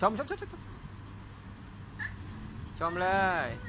ชมชมชมชมชมเลย